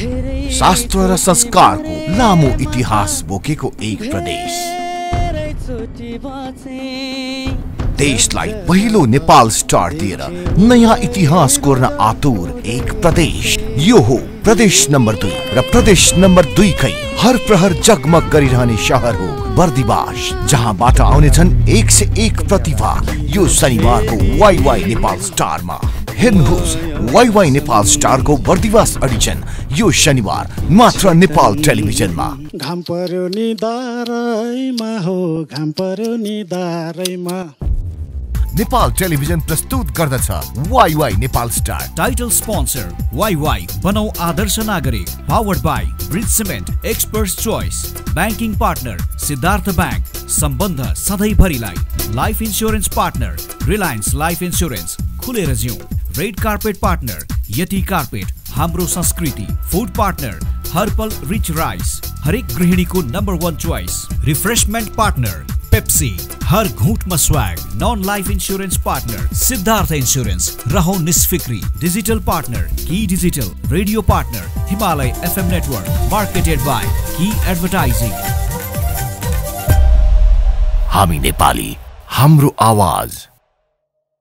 शास्त्र र संस्कारको लामो इतिहास बोकेको एक प्रदेश। देशलाई पहिलो नेपाल स्टार दिएर नयाँ इतिहास कोर्न आतुर एक प्रदेश। यो हो प्रदेश नम्बर दुई र प्रदेश नम्बर दुईकै हर प्रहर जगमग गरिरहने सहर हो बर्दिवास जहाँबाट आउनेछन् एक से एक प्रतिभा। यो शनिबारको वाइ वाइ नेपाल स्टारमा। हेर्नुहोस् वाइ वाइ नेपाल स्टारको बर्दिवास अडिसन यो शनिबार मात्र नेपाल टेलिभिजनमा। घाम पर्यो नि दारैमा हो घाम पर्यो नि दारैमा नेपाल टेलिभिजन प्रस्तुत गर्दछ Wai Wai Nepal star. Title sponsor Wai Wai बनाउ आदर्श नागरिक powered by Bridge cement expert choice banking partner Siddhartha bank सम्बन्ध सधैँभरिलाई life insurance partner Reliance life insurance खुलेर जिउ रेड कार्पेट पार्टनर यति कार्पेट हाम्रो संस्कृति फुड पार्टनर हर्पल रिच राइस हरेक गृहिणीको number one choice refreshment partner Pepsi हर घूंट swag non life insurance partner Siddhartha insurance रहो निस्फिक्री digital partner Ki digital radio partner Himalaya FM network marketed by Ki advertising हामी नेपाली हाम्रो आवाज़